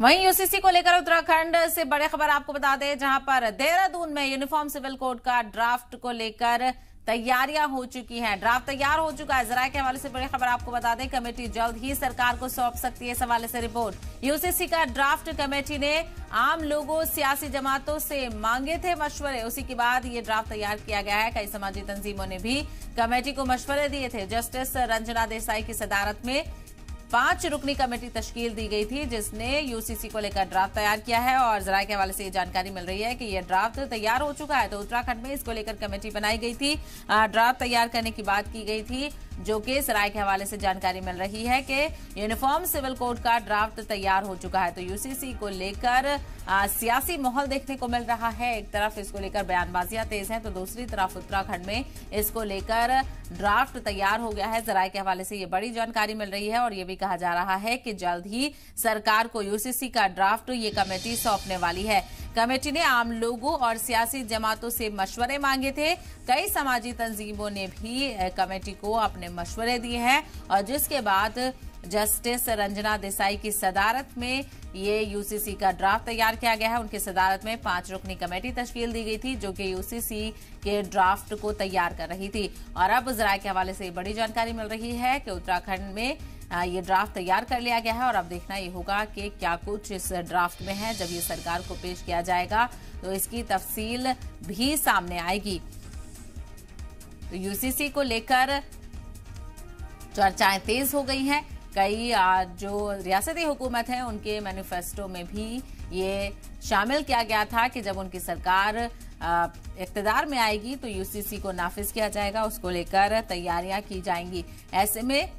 वहीं यूसीसी को लेकर उत्तराखंड से बड़ी खबर आपको बता दें, जहाँ पर देहरादून में यूनिफॉर्म सिविल कोड का ड्राफ्ट को लेकर तैयारियाँ हो चुकी हैं। ड्राफ्ट तैयार हो चुका है। जरा के हवाले से बड़ी खबर आपको बता दें, कमेटी जल्द ही सरकार को सौंप सकती है इस हवाले से रिपोर्ट। यूसीसी का ड्राफ्ट कमेटी ने आम लोगों, सियासी जमातों से मांगे थे मशवरे। उसी के बाद ये ड्राफ्ट तैयार किया गया है। कई समाजी तंजीमों ने भी कमेटी को मशवरे दिए थे। जस्टिस रंजना देसाई की सदारत में पाँच रुकनी कमेटी तश्कील दी गई थी, जिसने यूसीसी को लेकर ड्राफ्ट तैयार किया है और जरा के हवाले से ये जानकारी मिल रही है कि यह ड्राफ्ट तैयार हो चुका है। तो उत्तराखंड में इसको लेकर कमेटी बनाई गई थी। ड्राफ्ट तैयार करने की बात की गई थी। जो कि सराय के हवाले से जानकारी मिल रही है कि यूनिफॉर्म सिविल कोड का ड्राफ्ट तैयार हो चुका है। तो यूसीसी को लेकर सियासी माहौल देखने को मिल रहा है। एक तरफ़ इसको लेकर बयानबाजियाँ तेज हैं तो दूसरी तरफ़ उत्तराखंड में इसको लेकर ड्राफ्ट तैयार हो गया है। जराये के हवाले से ये बड़ी जानकारी मिल रही है और ये भी कहा जा रहा है कि जल्द ही सरकार को यूसीसी का ड्राफ्ट ये कमेटी सौंपने वाली है। कमेटी ने आम लोगों और सियासी जमातों से मशवरे मांगे थे। कई समाजी तंजीमों ने भी कमेटी को अपने मशवरे दिए हैं। और जिसके बाद जस्टिस रंजना देसाई की सदारत में ये यूसीसी का ड्राफ्ट तैयार किया गया है। उनकी सदारत में पाँच रुकनी कमेटी तश्कील दी गई थी, जो कि यूसीसी के ड्राफ्ट को तैयार कर रही थी। और अब जराये के हवाले से बड़ी जानकारी मिल रही है कि उत्तराखंड में ये ड्राफ्ट तैयार कर लिया गया है और अब देखना ये होगा कि क्या कुछ इस ड्राफ्ट में है जब ये सरकार को पेश किया जाएगा। तो इसकी तफसील भी सामने आएगी। तो यूसीसी को लेकर चर्चाएँ तेज हो गई हैं। कई जो रियासती हुकूमत है, उनके मैनिफेस्टो में भी ये शामिल किया गया था कि जब उनकी सरकार इकतदार में आएगी तो यूसीसी को नाफिज किया जाएगा। उसको लेकर तैयारियाँ की जाएँगी। ऐसे में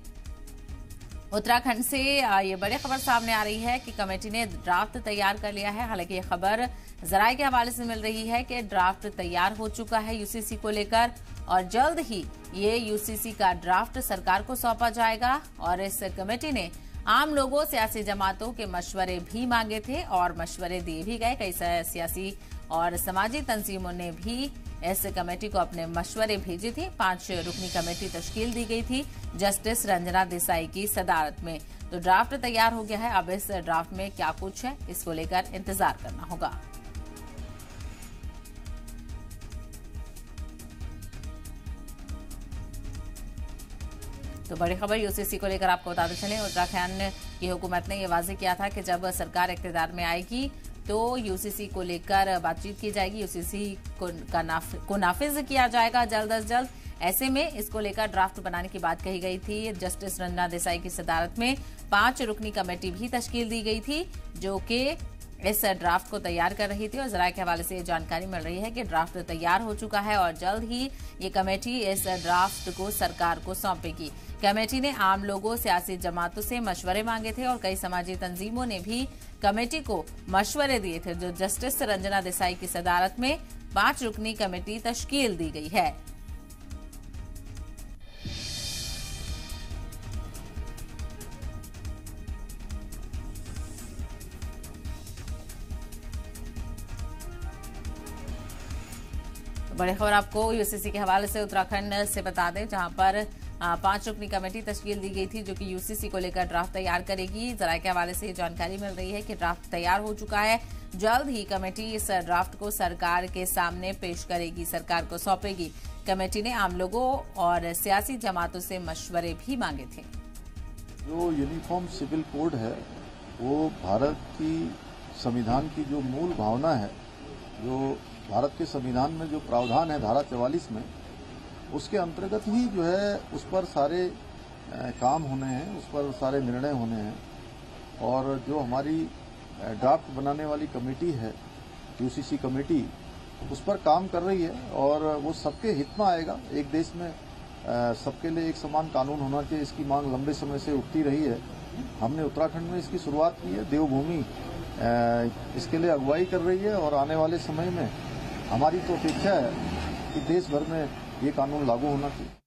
उत्तराखंड से ये बड़ी खबर सामने आ रही है कि कमेटी ने ड्राफ्ट तैयार कर लिया है। हालाँकि ये खबर जराये के हवाले से मिल रही है कि ड्राफ्ट तैयार हो चुका है यूसीसी को लेकर और जल्द ही ये यूसीसी का ड्राफ्ट सरकार को सौंपा जाएगा और इस कमेटी ने आम लोगों, सियासी जमातों के मशवरे भी मांगे थे और मशवरे दिए भी गए। कई सियासी और समाजी तंजीमों ने भी इस कमेटी को अपने मशवरे भेजे थे। पाँच रुकनी कमेटी तश्कील दी गई थी। जस्टिस रंजना देसाई की सदारत में। तो ड्राफ्ट तैयार हो गया है। अब इस ड्राफ्ट में क्या कुछ है, इसको लेकर इंतज़ार करना होगा। तो बड़ी खबर यूसीसी को लेकर आपको बताते चले उत्तराखंड की हुकूमत ने यह वाजे किया था कि जब सरकार इकतदार में आएगी तो यूसीसी को लेकर बातचीत की जाएगी। यूसीसी को, का नाफ, को नाफिज किया जाएगा जल्द अज जल्द। ऐसे में इसको लेकर ड्राफ्ट बनाने की बात कही गई थी। जस्टिस रंजना देसाई की सदारत में पाँच रुकनी कमेटी भी तश्कील दी गई थी जो कि इस ड्राफ्ट को तैयार कर रही थी और जरा के हवाले से ये जानकारी मिल रही है कि ड्राफ्ट तैयार हो चुका है और जल्द ही ये कमेटी इस ड्राफ्ट को सरकार को सौंपेगी। कमेटी ने आम लोगों, सियासी जमातों से मशवरे मांगे थे और कई समाजी तंजीमों ने भी कमेटी को मशवरे दिए थे, जो जस्टिस रंजना देसाई की सदारत में पाँच रुकनी कमेटी तश्कील दी गई है। बड़ी खबर आपको यूसीसी के हवाले से उत्तराखंड से बता दें, जहाँ पर पाँच रुकनी कमेटी तश्कील दी गई थी, जो कि यूसीसी को लेकर ड्राफ्ट तैयार करेगी। जरा के हवाले से जानकारी मिल रही है कि ड्राफ्ट तैयार हो चुका है। जल्द ही कमेटी इस ड्राफ्ट को सरकार के सामने पेश करेगी, सरकार को सौंपेगी। कमेटी ने आम लोगों और सियासी जमातों से मशवरे भी मांगे थे। जो यूनिफॉर्म सिविल कोड है, वो भारत की संविधान की जो मूल भावना है, जो भारत के संविधान में जो प्रावधान है धारा चवालीस में, उसके अंतर्गत ही जो है, उस पर सारे काम होने हैं, उस पर सारे निर्णय होने हैं। और जो हमारी ड्राफ्ट बनाने वाली कमेटी है यूसीसी कमेटी उस पर काम कर रही है और वो सबके हित में आएगा। एक देश में सबके लिए एक समान कानून होना चाहिए, इसकी मांग लंबे समय से उठती रही है। हमने उत्तराखंड में इसकी शुरुआत की है, देवभूमि इसके लिए अगुवाई कर रही है और आने वाले समय में हमारी तो अपेक्षा है कि देश भर में ये कानून लागू होना चाहिए।